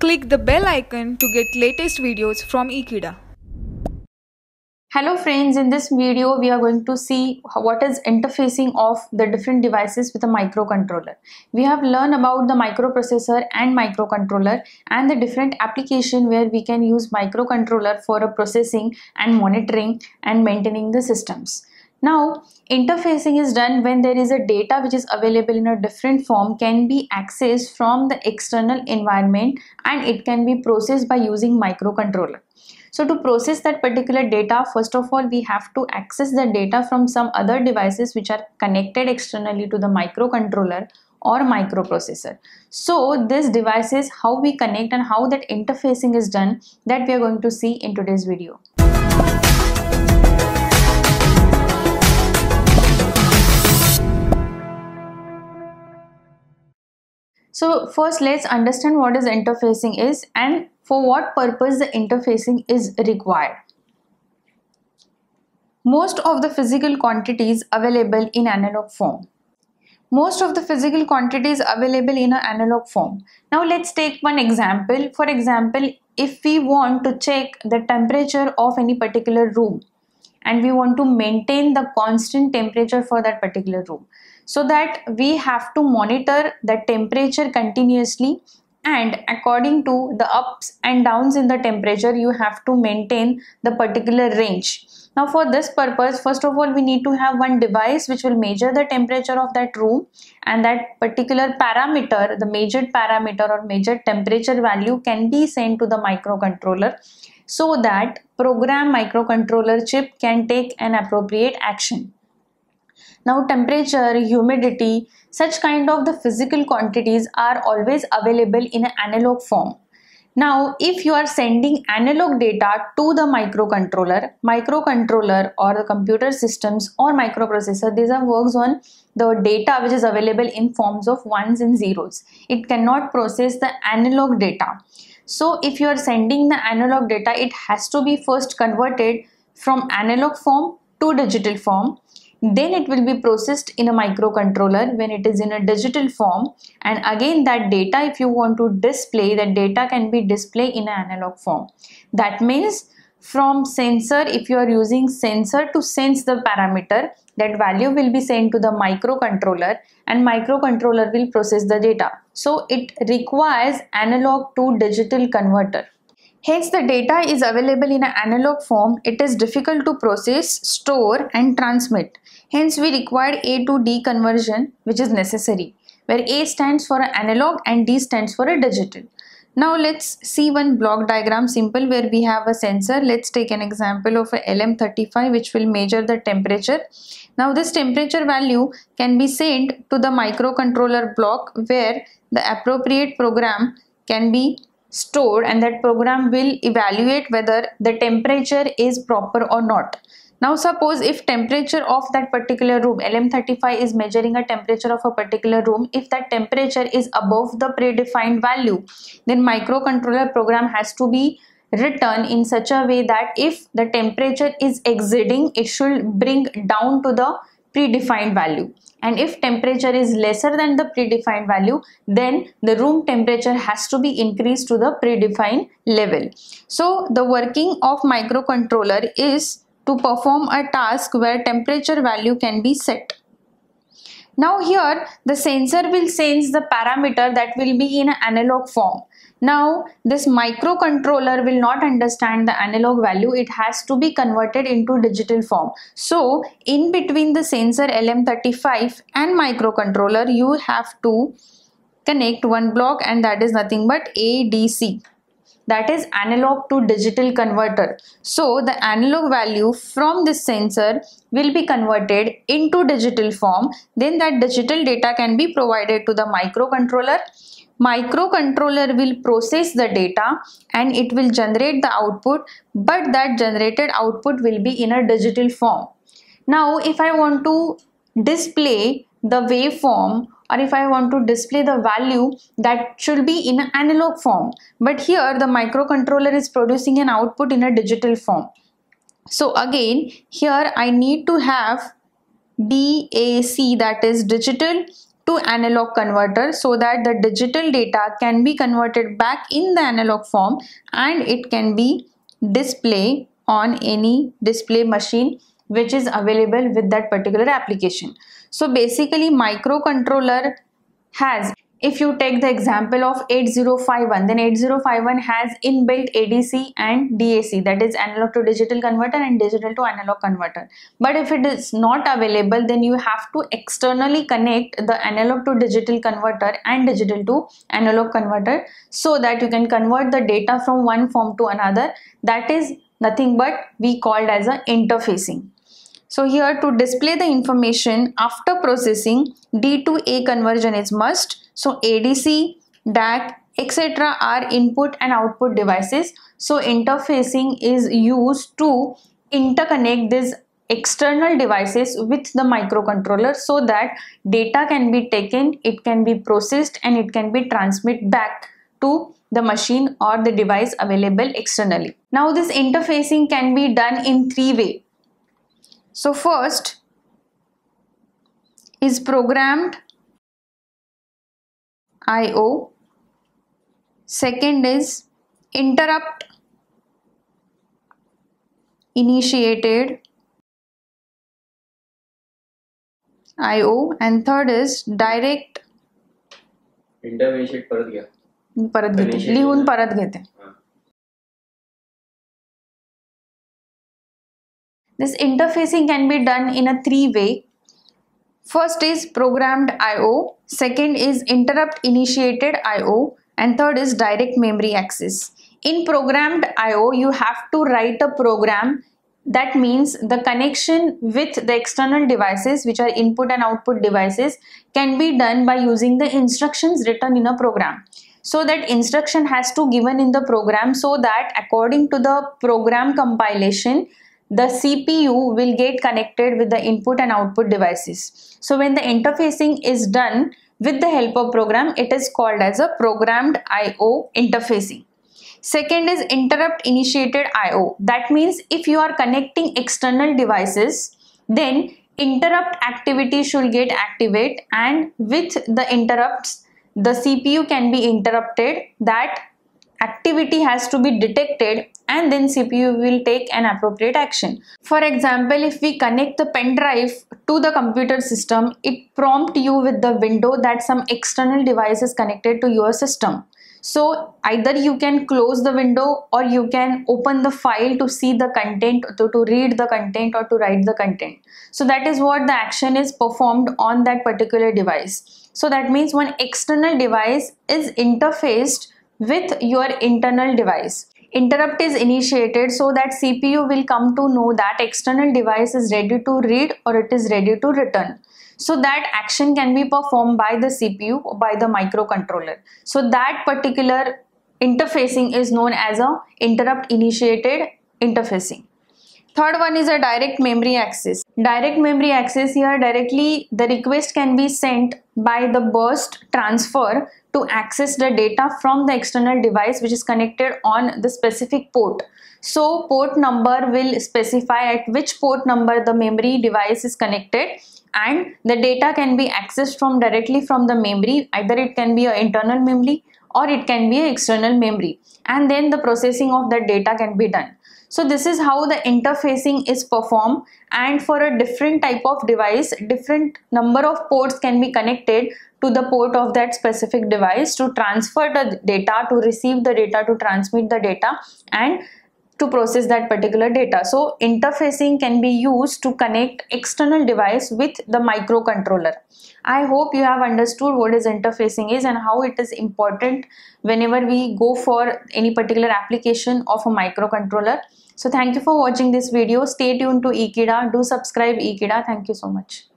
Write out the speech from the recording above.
Click the bell icon to get latest videos from Ekeeda. Hello friends, in this video we are going to see what is interfacing of the different devices with a microcontroller. We have learned about the microprocessor and microcontroller and the different application where we can use microcontroller for processing and monitoring and maintaining the systems. Now, interfacing is done when there is a data which is available in a different form can be accessed from the external environment and it can be processed by using microcontroller. So to process that particular data, first of all, we have to access the data from some other devices which are connected externally to the microcontroller or microprocessor. So this devices, how we connect and how that interfacing is done that we are going to see in today's video. So first let's understand what is interfacing is and for what purpose the interfacing is required. Most of the physical quantities available in analog form. Most of the physical quantities available in an analog form. Now let's take one example. For example, if we want to check the temperature of any particular room and we want to maintain the constant temperature for that particular room so that we have to monitor the temperature continuously and according to the ups and downs in the temperature you have to maintain the particular range. Now for this purpose first of all we need to have one device which will measure the temperature of that room and that particular parameter the measured parameter or measured temperature value can be sent to the microcontroller so that program microcontroller chip can take an appropriate action now temperature, humidity, such kind of the physical quantities are always available in an analog form. Now, if you are sending analog data to the microcontroller, microcontroller or the computer systems or microprocessor, these are works on the data which is available in forms of ones and zeros. It cannot process the analog data. So, if you are sending the analog data, it has to be first converted from analog form to digital form then it will be processed in a microcontroller when it is in a digital form. And again that data if you want to display that data can be displayed in an analog form. That means from sensor if you are using sensor to sense the parameter that value will be sent to the microcontroller and microcontroller will process the data. So it requires analog to digital converter Hence, the data is available in an analog form. It is difficult to process, store and transmit. Hence, we require A to D conversion which is necessary where A stands for an analog and D stands for a digital. Now let's see one block diagram simple where we have a sensor. Let's take an example of a LM35 which will measure the temperature. Now this temperature value can be sent to the microcontroller block where the appropriate program can be stored and that program will evaluate whether the temperature is proper or not. Now suppose if temperature of that particular room LM35 is measuring a temperature of a particular room if that temperature is above the predefined value then microcontroller program has to be written in such a way that if the temperature is exceeding it should bring down to the predefined value and if temperature is lesser than the predefined value then the room temperature has to be increased to the predefined level. So the working of microcontroller is to perform a task where temperature value can be set. Now here the sensor will sense the parameter that will be in analog form now this microcontroller will not understand the analog value. It has to be converted into digital form. So in between the sensor LM35 and microcontroller you have to connect one block and that is nothing but ADC that is analog to digital converter. So the analog value from this sensor will be converted into digital form. Then that digital data can be provided to the microcontroller microcontroller will process the data and it will generate the output but that generated output will be in a digital form. Now if I want to display the waveform or if I want to display the value that should be in an analog form but here the microcontroller is producing an output in a digital form. So again here I need to have DAC that is digital to analog converter so that the digital data can be converted back in the analog form and it can be displayed on any display machine which is available with that particular application. So basically microcontroller has if you take the example of 8051 then 8051 has inbuilt ADC and DAC that is analog to digital converter and digital to analog converter. But if it is not available then you have to externally connect the analog to digital converter and digital to analog converter so that you can convert the data from one form to another. That is nothing but we called as a interfacing. So here to display the information after processing D to A conversion is must so ADC, DAC, etc. are input and output devices. So interfacing is used to interconnect these external devices with the microcontroller so that data can be taken, it can be processed and it can be transmitted back to the machine or the device available externally. Now this interfacing can be done in three ways. So first is programmed IO. Second is interrupt initiated IO and third is direct इंटरमिशिएट परत घ्या मी परत घेते Initiated. लिहून परत घेते हा. This interfacing can be done in a three way. First is programmed IO, second is interrupt initiated IO, and third is direct memory access. In programmed IO, you have to write a program. That means the connection with the external devices which are input and output devices can be done by using the instructions written in a program. So that instruction has to given in the program so that according to the program compilation the CPU will get connected with the input and output devices. So when the interfacing is done with the help of program, it is called as a programmed IO interfacing. Second is interrupt initiated IO. That means if you are connecting external devices, then interrupt activity should get activate and with the interrupts, the CPU can be interrupted that activity has to be detected and then CPU will take an appropriate action. For example, if we connect the pen drive to the computer system, it prompt you with the window that some external device is connected to your system. So either you can close the window or you can open the file to see the content, to, to read the content or to write the content. So that is what the action is performed on that particular device. So that means one external device is interfaced with your internal device. Interrupt is initiated so that CPU will come to know that external device is ready to read or it is ready to return. So that action can be performed by the CPU or by the microcontroller. So that particular interfacing is known as a interrupt initiated interfacing. Third one is a direct memory access. Direct memory access here directly the request can be sent by the burst transfer to access the data from the external device which is connected on the specific port. So port number will specify at which port number the memory device is connected and the data can be accessed from directly from the memory either it can be an internal memory or it can be an external memory and then the processing of that data can be done. So this is how the interfacing is performed and for a different type of device, different number of ports can be connected to the port of that specific device to transfer the data, to receive the data, to transmit the data and to process that particular data. So interfacing can be used to connect external device with the microcontroller. I hope you have understood what is interfacing is and how it is important whenever we go for any particular application of a microcontroller. So thank you for watching this video. Stay tuned to Ekeeda. Do subscribe Ekeeda. Thank you so much.